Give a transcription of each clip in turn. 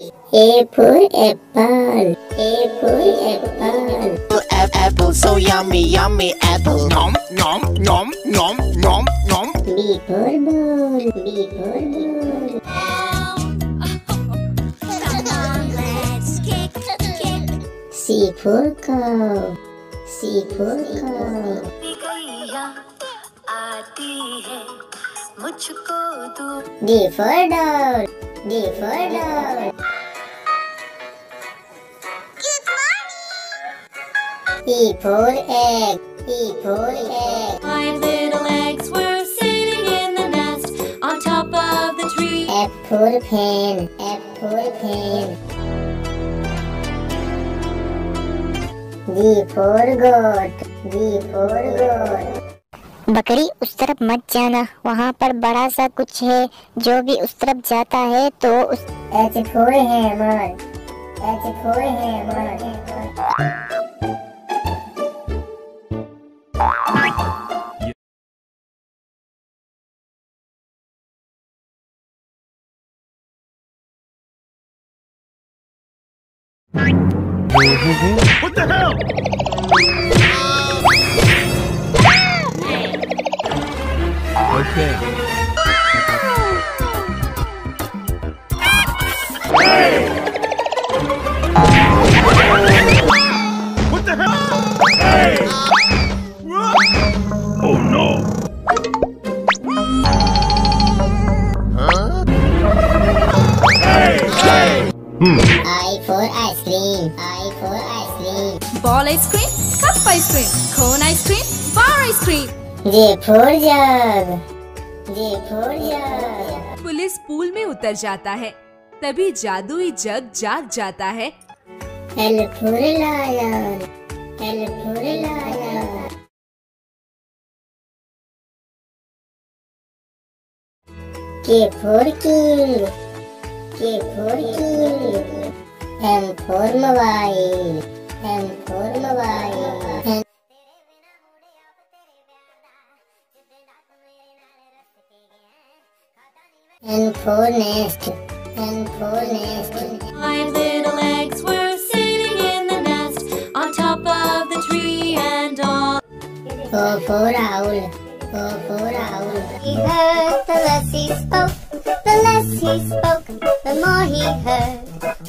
A for apple. A for apple. Apple, apple, so yummy, yummy apple. Nom, nom, nom, nom, nom, nom. B for ball. B for ball. C for cow. C for cow. D for dog. D for dog. E for egg. E for egg. Five little eggs were sitting in the nest on top of the tree. F for pen. F for pen. G for goat. G for goat. बकरी उस तरफ़ मत जाना। वहाँ पर बड़ा सा कुछ है, जो भी उस तरफ़ जाता है तो उस What the hell? Okay. What the hell? Hey! Oh no! Huh? Hey! Hey! I for ice cream I for ice cream ball ice cream, cup ice cream, cone ice cream, bar ice cream. Police pool में उतर जाता है। तभी जादुई जग जाग जाता है। K for king K for king M for mobile And poor nest. and poor nest. Five little eggs were sitting in the nest on top of the tree and all. poor poor owl. poor for owl. He heard the less he spoke, the less he spoke, the more he heard.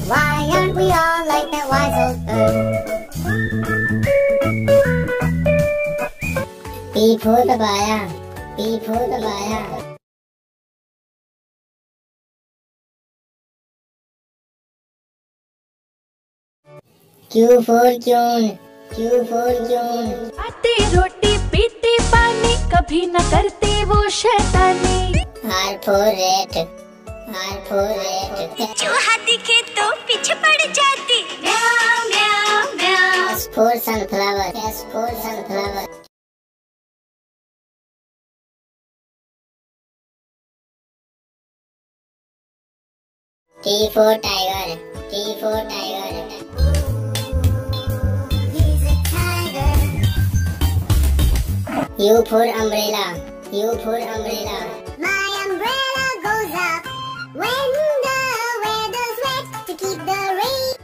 Why aren't we all like that wise old bird? Be poor the buyer. be poor the buyer. आती रोटी पीते पानी कभी न करते वो शैतानी। Are are चूहा दिखे तो पीछे पड़ जाती। म्याओ sunflower S sunflower T for tiger, T for tiger. U for umbrella U for umbrella My umbrella goes up when the weather's wet to keep the rain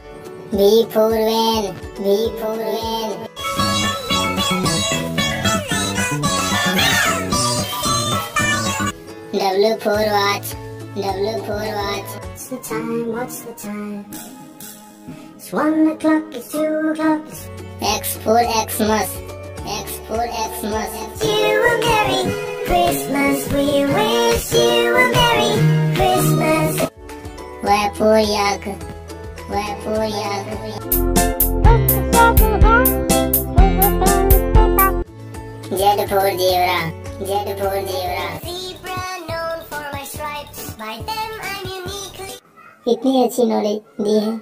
V for van V for van W for watch W for watch What's the time? What's the time? It's one o'clock, it's two o'clock. X for Xmas X for Xmas. You a Merry Christmas. We wish you a Merry Christmas. Y for yak. Y for yak. Z for zebra. Z for zebra. Zebra known for my stripes. By them I'm uniquely. इतनी अच्छी knowledge दी है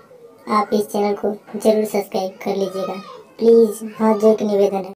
आप इस channel को जरूर subscribe कर लीजिएगा please हाथ जोड़ के निवेदन है